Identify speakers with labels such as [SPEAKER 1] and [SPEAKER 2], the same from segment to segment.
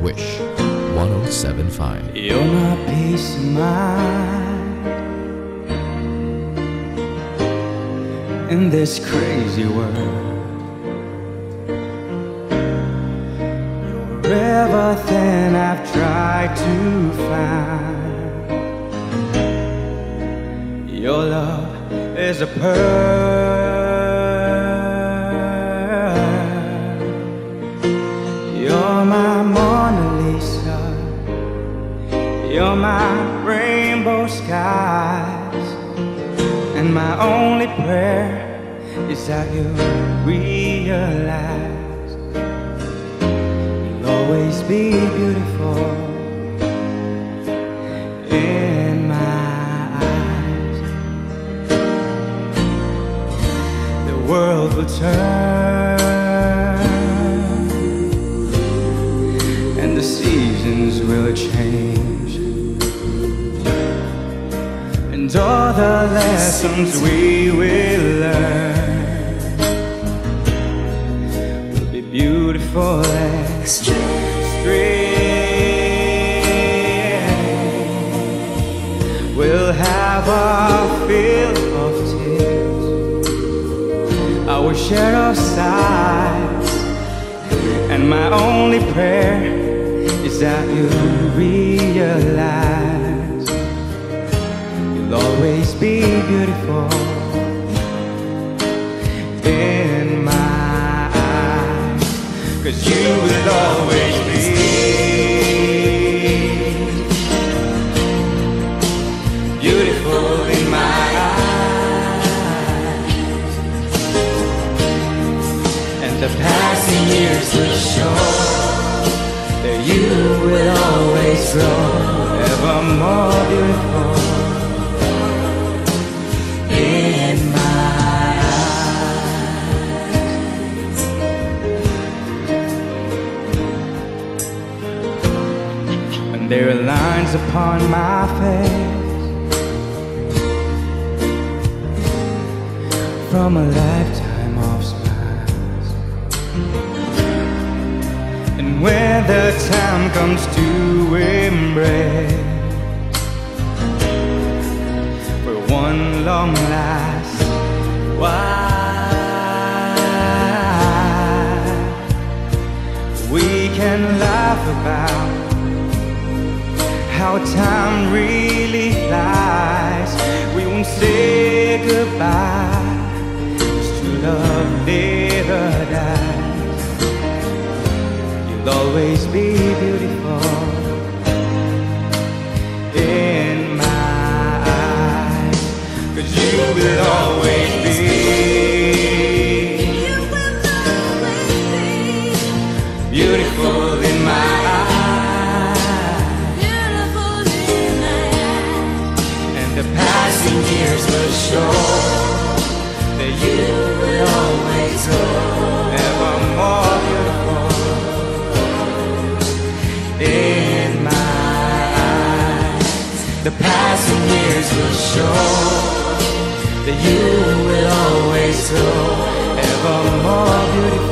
[SPEAKER 1] Wish 1075.
[SPEAKER 2] You're my peace of mind in this crazy world. You're everything I've tried to find. Your love is a pearl. You're my rainbow skies. And my only prayer is that you realize you'll always be beautiful in my eyes. The world will turn and the seasons will change. And all the lessons we will learn will be beautiful strange. We'll have our fill of tears, our share of sighs, and my only prayer is that you realize always be beautiful in my eyes. Cause you will always be beautiful in my eyes. And the passing years will show that you will always grow ever more beautiful lines upon my face from a lifetime of smiles. And when the time comes to embrace for one long last while, we can laugh about how time really flies. We won't say goodbye, 'cause true love never dies. You'll always be beautiful The passing years will show that you will always go ever more beautiful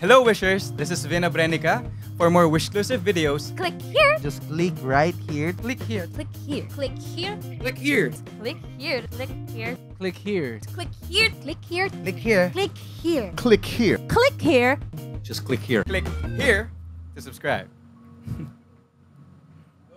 [SPEAKER 2] Hello, wishers. This is Vin Abrenica. For more Wishclusive videos,
[SPEAKER 3] Click here.
[SPEAKER 4] Just click right here.
[SPEAKER 2] click here.
[SPEAKER 3] Click here. Click here.
[SPEAKER 2] Click here.
[SPEAKER 3] Click here. Click here.
[SPEAKER 2] Click here.
[SPEAKER 3] Click here. Click here.
[SPEAKER 4] Click here.
[SPEAKER 3] Click here.
[SPEAKER 4] Click here.
[SPEAKER 3] Click here.
[SPEAKER 2] Just click here. Click here to subscribe.